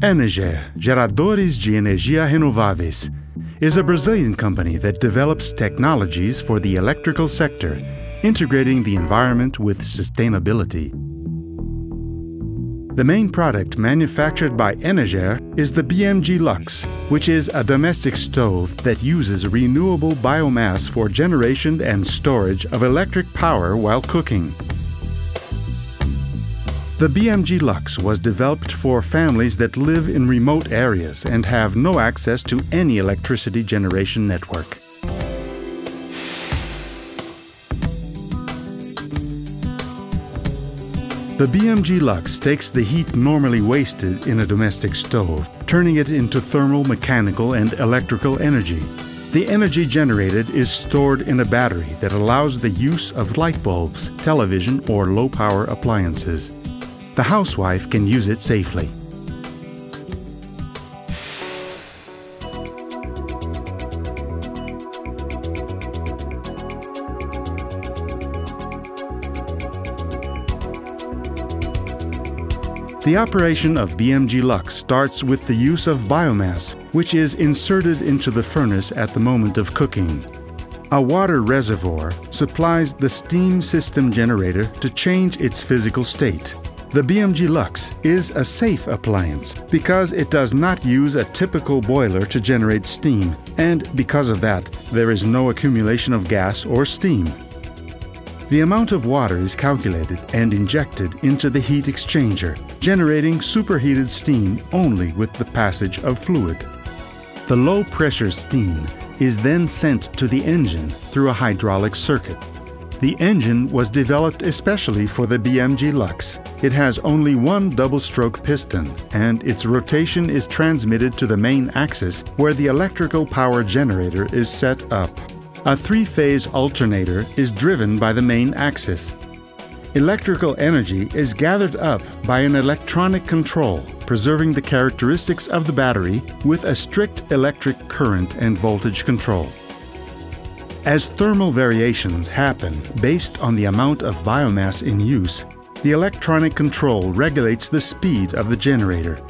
Energia, Geradores de Energia Renováveis, is a Brazilian company that develops technologies for the electrical sector, integrating the environment with sustainability. The main product manufactured by Energer is the BMG Lux, which is a domestic stove that uses renewable biomass for generation and storage of electric power while cooking. The BMG Lux was developed for families that live in remote areas and have no access to any electricity generation network. The BMG Lux takes the heat normally wasted in a domestic stove, turning it into thermal, mechanical, and electrical energy. The energy generated is stored in a battery that allows the use of light bulbs, television, or low power appliances the housewife can use it safely. The operation of BMG Lux starts with the use of biomass, which is inserted into the furnace at the moment of cooking. A water reservoir supplies the steam system generator to change its physical state. The BMG Lux is a safe appliance because it does not use a typical boiler to generate steam, and because of that, there is no accumulation of gas or steam. The amount of water is calculated and injected into the heat exchanger, generating superheated steam only with the passage of fluid. The low pressure steam is then sent to the engine through a hydraulic circuit. The engine was developed especially for the BMG Lux. It has only one double-stroke piston, and its rotation is transmitted to the main axis where the electrical power generator is set up. A three-phase alternator is driven by the main axis. Electrical energy is gathered up by an electronic control, preserving the characteristics of the battery with a strict electric current and voltage control. As thermal variations happen based on the amount of biomass in use, the electronic control regulates the speed of the generator.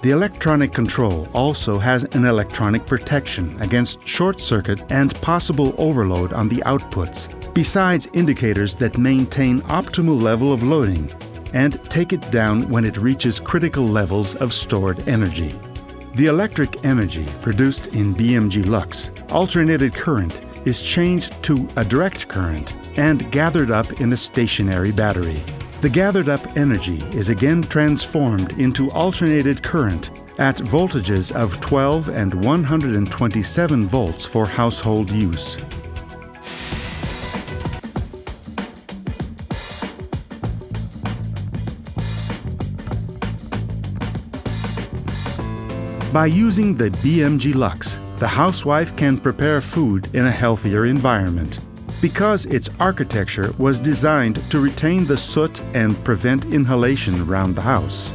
The electronic control also has an electronic protection against short circuit and possible overload on the outputs, besides indicators that maintain optimal level of loading and take it down when it reaches critical levels of stored energy. The electric energy produced in BMG Lux, alternated current, is changed to a direct current and gathered up in a stationary battery. The gathered up energy is again transformed into alternated current at voltages of 12 and 127 volts for household use. By using the BMG Lux, the housewife can prepare food in a healthier environment because its architecture was designed to retain the soot and prevent inhalation around the house.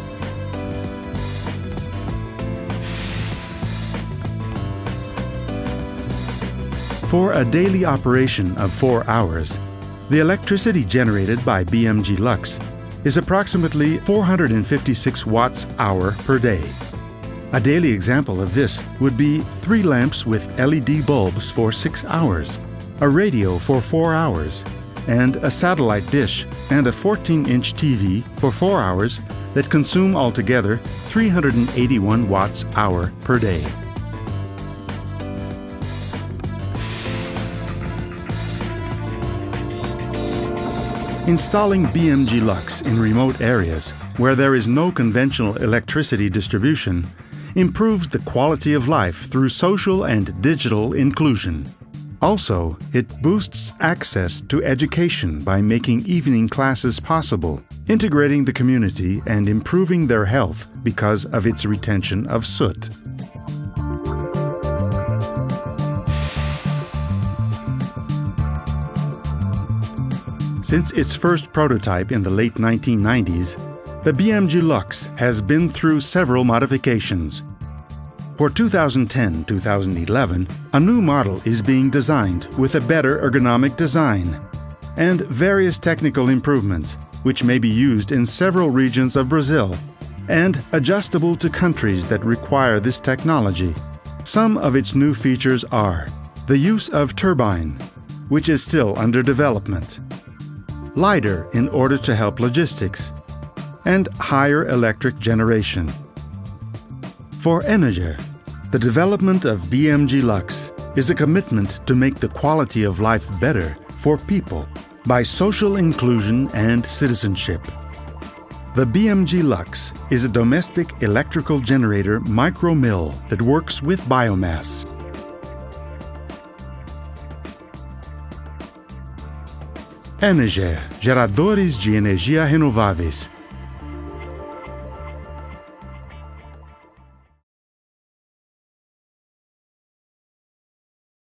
For a daily operation of 4 hours, the electricity generated by BMG Lux is approximately 456 watts hour per day. A daily example of this would be three lamps with LED bulbs for six hours, a radio for four hours, and a satellite dish and a 14-inch TV for four hours that consume altogether 381 watts hour per day. Installing BMG Lux in remote areas where there is no conventional electricity distribution improves the quality of life through social and digital inclusion. Also, it boosts access to education by making evening classes possible, integrating the community and improving their health because of its retention of soot. Since its first prototype in the late 1990s, the BMG Lux has been through several modifications. For 2010-2011, a new model is being designed with a better ergonomic design and various technical improvements, which may be used in several regions of Brazil. and adjustable to countries that require this technology. Some of its new features are the use of turbine, which is still under development, lighter in order to help logistics, and higher electric generation. For Energer, the development of BMG Lux is a commitment to make the quality of life better for people by social inclusion and citizenship. The BMG Lux is a domestic electrical generator micro mill that works with biomass. Energer, geradores de energia renováveis